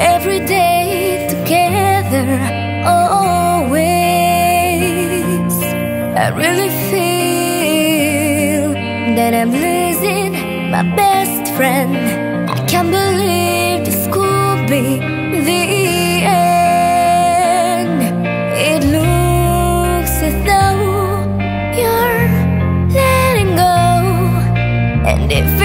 every day together, always. I really feel that I'm losing my best friend. I can't believe this could be the end. It looks as though you're letting go, and if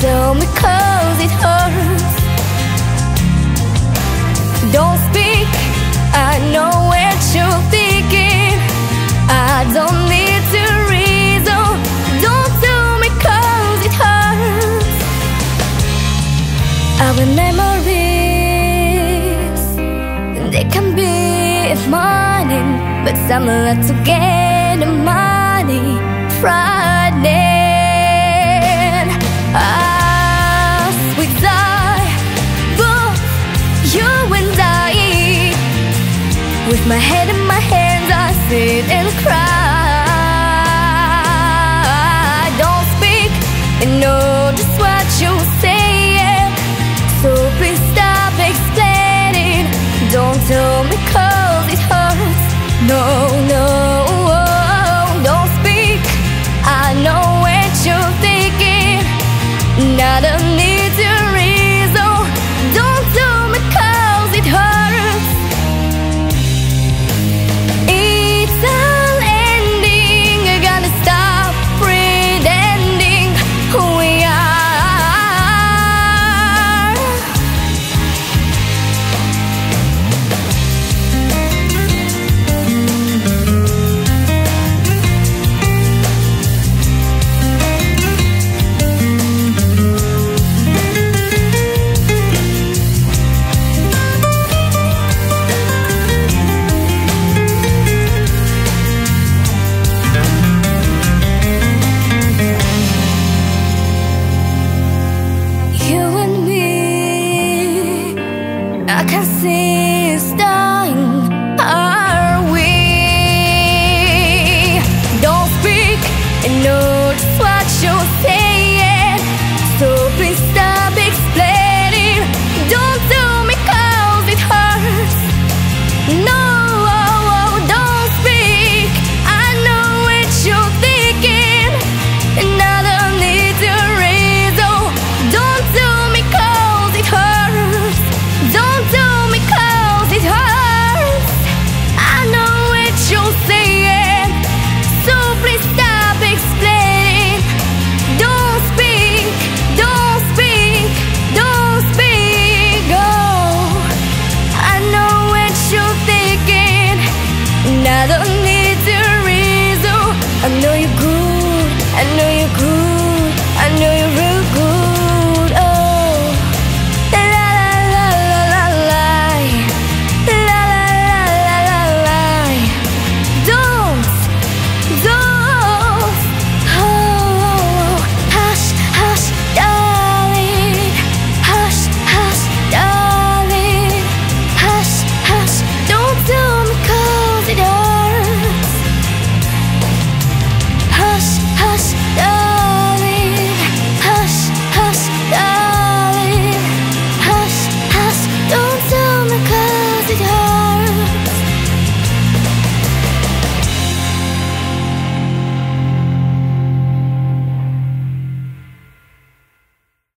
Don't tell me cause it hurts. Don't speak, I know what you're thinking. I don't need to reason. Don't tell me cause it hurts. Our memories, they can be morning, but some like to get the money frightening. My head in my hands, I sit and cry.